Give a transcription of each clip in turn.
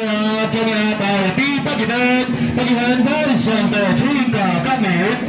啊，今日到第八集的八集分分享的青岛干美。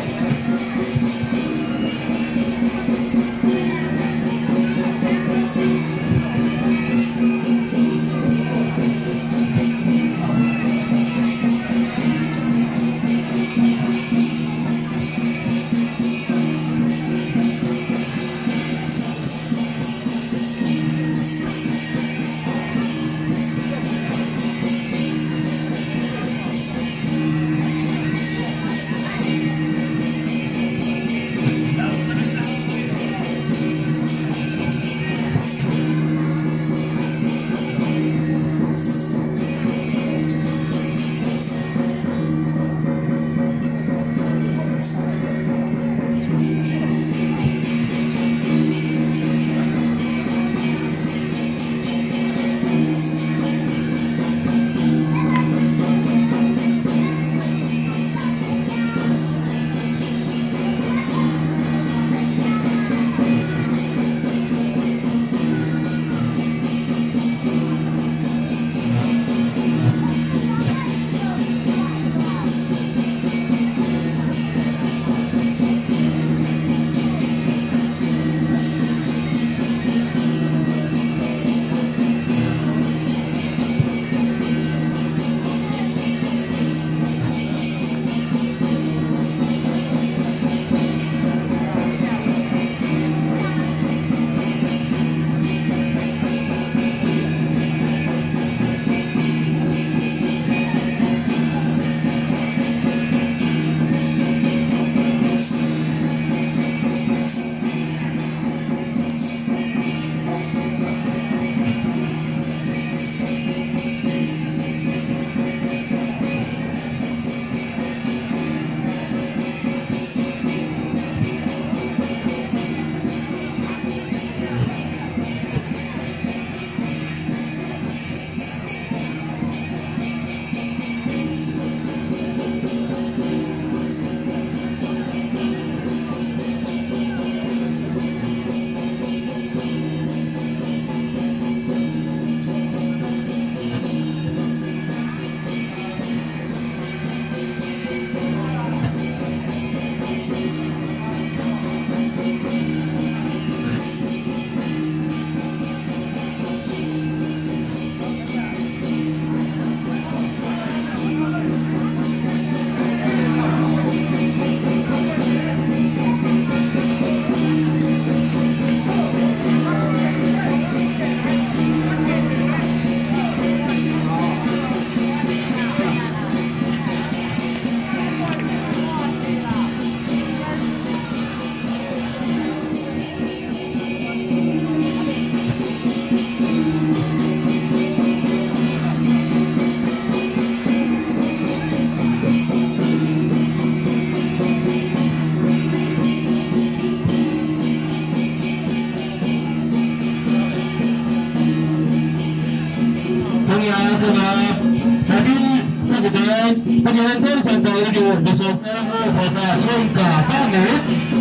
Organization Director Bishop Sarah Hasa Shoika Tango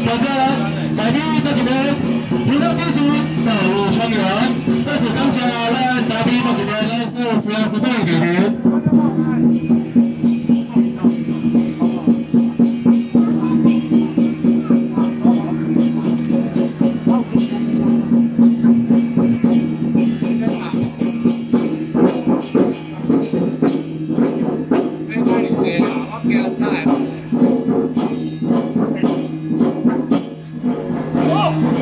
Saka Tani Makine Yuna Kishu Tao Shangira Sasu Kamsha La Tabi Makine Sasu Sasu Tango México.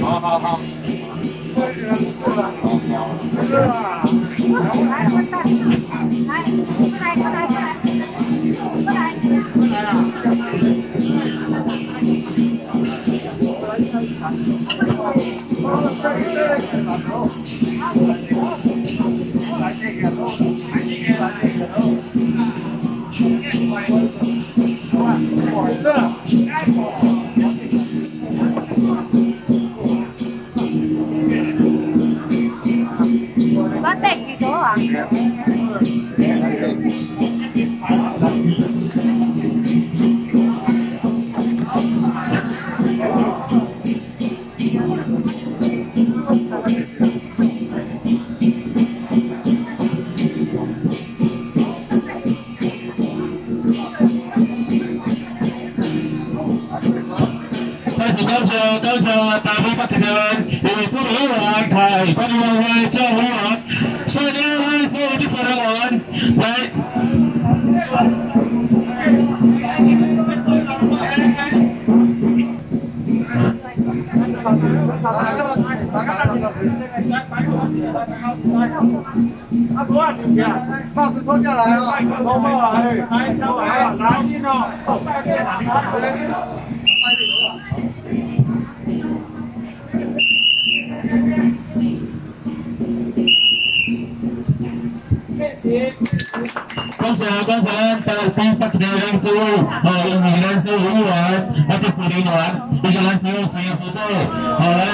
好好好。是啊，来，混蛋，来，过来，过来，嗯好的好的好的好的好的好的好好的好的好的好帽子脱下来了，脱下来，来，下来，来，进哦，快点，快点， 恭喜啊！恭喜啊！到第八条人之物，哦，一名人是五元，而且是零元，一个人是用十元十做，好人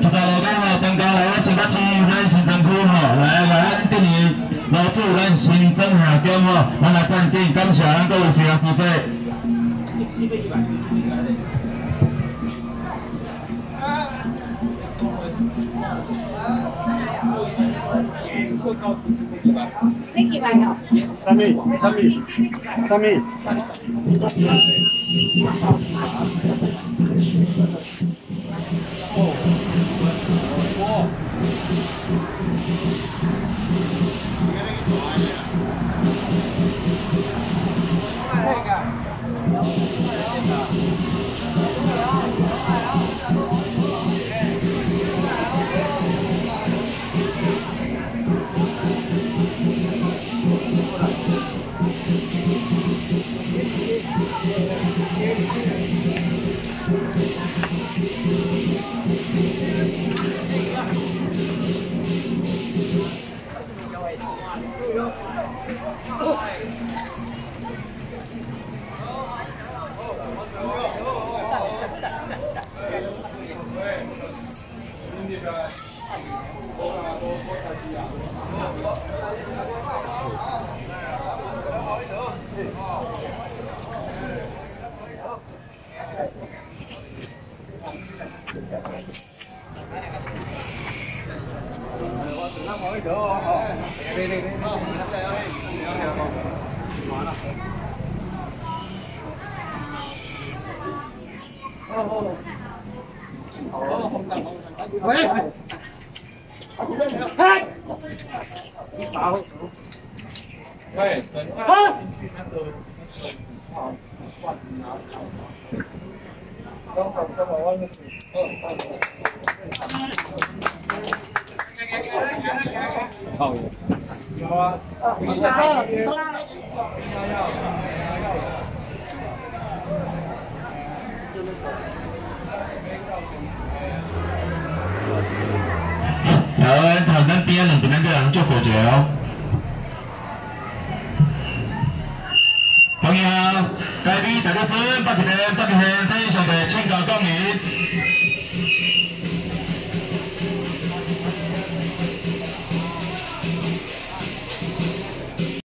就在楼刚好增高了，请他去人行政区哈，来来，给你老主人行政下江哈，我来站定，感谢各位三米三米三米。Quế. Hết. Sợ. Quế. Hết. Hãy subscribe cho kênh Ghiền Mì Gõ Để không bỏ lỡ những video hấp dẫn Rồi, thằng đất kia lần tụi nó cứ ăn chút cổ chèo Không nghe không? Cái đi tại đất xứ, bắt thì đem, bắt thì đem, thấy chồng về trên cờ con nghỉ